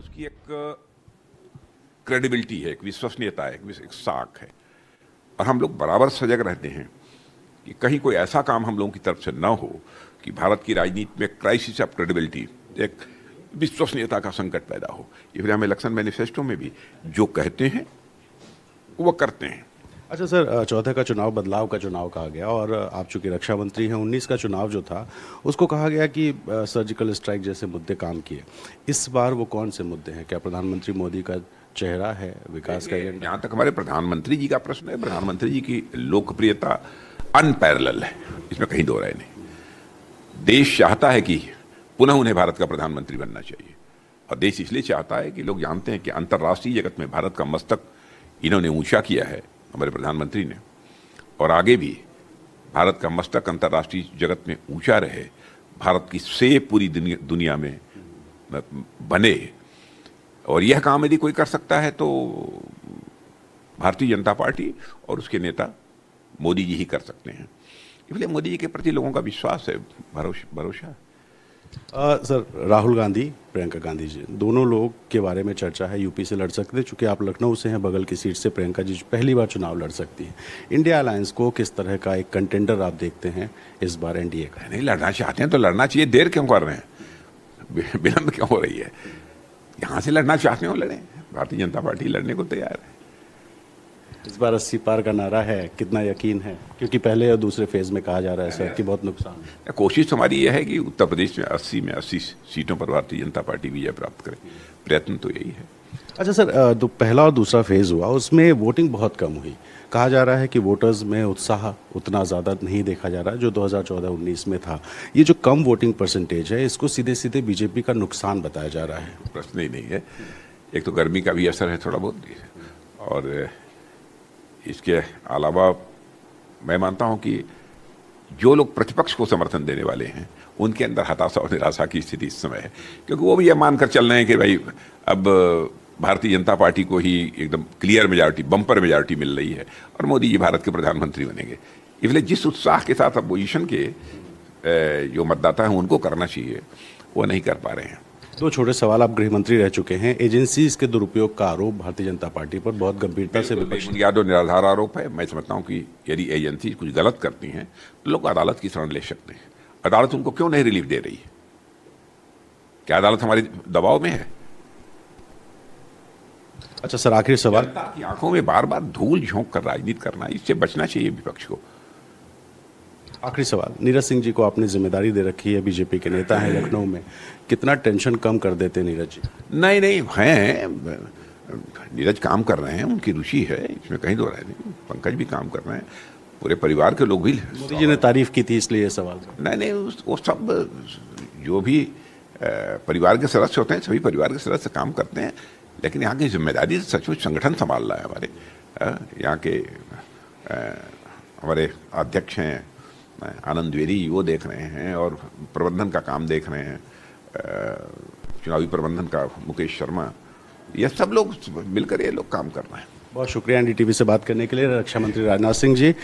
उसकी एक क्रेडिबिलिटी है एक विश्वसनीयता है एक, साख है। और हम लोग बराबर सजग रहते हैं कि कहीं कोई ऐसा काम हम लोगों की तरफ़ से ना हो कि भारत की राजनीति में क्राइसिस ऑफ़ क्रेडिबिलिटी एक विश्वसनीयता का संकट पैदा हो। इसलिए हम इलेक्शन मैनिफेस्टो में भी जो कहते हैं वो करते हैं। अच्छा सर चौथे का चुनाव बदलाव का चुनाव कहा गया और आप चूँकि रक्षा मंत्री हैं उन्नीस का चुनाव जो था उसको कहा गया कि सर्जिकल स्ट्राइक जैसे मुद्दे काम किए। इस बार वो कौन से मुद्दे हैं? क्या प्रधानमंत्री मोदी का चेहरा है विकास का एजेंडा जहाँ तक हमारे प्रधानमंत्री जी का प्रश्न है प्रधानमंत्री जी की लोकप्रियता अनपैरल है। इसमें कहीं दो राय नहीं। देश चाहता है कि पुनः उन्हें भारत का प्रधानमंत्री बनना चाहिए। और देश इसलिए चाहता है कि लोग जानते हैं कि अंतर्राष्ट्रीय जगत में भारत का मस्तक इन्होंने ऊँचा किया है। हमारे प्रधानमंत्री ने। और आगे भी भारत का मस्तक अंतर्राष्ट्रीय जगत में ऊँचा रहे भारत की से पूरी दुनिया, दुनिया में बने। और यह काम यदि कोई कर सकता है तो भारतीय जनता पार्टी और उसके नेता मोदी जी ही कर सकते हैं। इसलिए मोदी जी के प्रति लोगों का विश्वास है भरोसा भरोसा। सर राहुल गांधी प्रियंका गांधी जी दोनों लोग के बारे में चर्चा है यूपी से लड़ सकते हैं, चूँकि आप लखनऊ से हैं, बगल की सीट से प्रियंका जी पहली बार चुनाव लड़ सकती हैं। इंडिया अलायंस को किस तरह का एक कंटेंडर आप देखते हैं? इस बार एनडीए का। नहीं, लड़ना चाहते हैं तो लड़ना चाहिए। देर क्यों कर रहे हैं? विलंब क्यों हो रही है? यहाँ से लड़ना चाहते हो, लड़े। भारतीय जनता पार्टी लड़ने को तैयार है। इस बार अस्सी पार का नारा है कितना यकीन है? क्योंकि पहले और दूसरे फ़ेज़ में कहा जा रहा है सर कि बहुत नुकसान है। कोशिश हमारी यह है कि उत्तर प्रदेश में अस्सी में अस्सी सीटों पर भारतीय जनता पार्टी विजय प्राप्त करे। प्रयत्न तो यही है। अच्छा सर तो पहला और दूसरा फ़ेज़ हुआ उसमें वोटिंग बहुत कम हुई। कहा जा रहा है कि वोटर्स में उत्साह उतना ज़्यादा नहीं देखा जा रहा जो 2014-19 में था। ये जो कम वोटिंग परसेंटेज है इसको सीधे सीधे बीजेपी का नुकसान बताया जा रहा है। प्रश्न ही नहीं है। एक तो गर्मी का भी असर है थोड़ा बहुत और इसके अलावा मैं मानता हूँ कि जो लोग प्रतिपक्ष को समर्थन देने वाले हैं, उनके अंदर हताशा और निराशा की स्थिति इस समय है। क्योंकि वो भी ये मानकर चल रहे हैं कि भाई, अब भारतीय जनता पार्टी को ही एकदम क्लियर मेजॉरिटी बम्पर मेजॉरिटी मिल रही है और मोदी जी भारत के प्रधानमंत्री बनेंगे। इसलिए जिस उत्साह के साथ अपोजिशन के जो मतदाता हैं, उनको करना चाहिए, वो नहीं कर पा रहे हैं। दो छोटे सवाल आप गृह मंत्री रह चुके हैं। एजेंसीज के दुरुपयोग का आरोप भारतीय जनता पार्टी पर बहुत गंभीरता से विपक्ष यादव निराधार आरोप है। मैं समझता हूँ कि यदि एजेंसी कुछ गलत करती हैं तो लोग अदालत की शरण ले सकते हैं। अदालत उनको क्यों नहीं रिलीफ दे रही है? क्या अदालत हमारी दबाव में है? अच्छा सर आखिरी सवाल। आँखों में बार बार धूल झोंक कर राजनीति करना इससे बचना चाहिए विपक्ष को। आखिरी सवाल नीरज सिंह जी को आपने ज़िम्मेदारी दे रखी है बीजेपी के नेता हैं लखनऊ में। कितना टेंशन कम कर देते नीरज जी? नहीं नहीं हैं नीरज काम कर रहे हैं उनकी रुचि है इसमें कहीं दो रहे नहीं। पंकज भी काम कर रहे हैं पूरे परिवार के लोग भी मोदी जी ने तारीफ़ की थी इसलिए ये सवाल नहीं नहीं वो सब जो भी परिवार के सदस्य होते हैं सभी परिवार के सदस्य काम करते हैं लेकिन यहाँ की ज़िम्मेदारी सचमुच संगठन संभाल रहा है हमारे। यहाँ के हमारे अध्यक्ष हैं आनंद द्विवेदी वो देख रहे हैं और प्रबंधन का काम देख रहे हैं। चुनावी प्रबंधन का मुकेश शर्मा, ये सब लोग मिलकर ये लोग काम कर रहे हैं। बहुत शुक्रिया एन एनडीटीवी से बात करने के लिए। रक्षा मंत्री राजनाथ सिंह जी,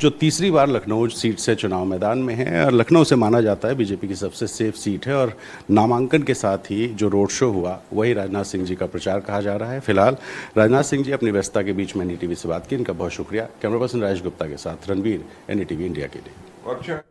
जो तीसरी बार लखनऊ सीट से चुनाव मैदान में है और लखनऊ से माना जाता है बीजेपी की सबसे सेफ़ सीट है और नामांकन के साथ ही जो रोड शो हुआ, वही राजनाथ सिंह जी का प्रचार कहा जा रहा है। फ़िलहाल राजनाथ सिंह जी अपनी व्यवस्था के बीच में एनडीटीवी से बात की इनका बहुत शुक्रिया। कैमरा पर्सन राजेश गुप्ता के साथ रणवीर एन इंडिया के लिए। अच्छा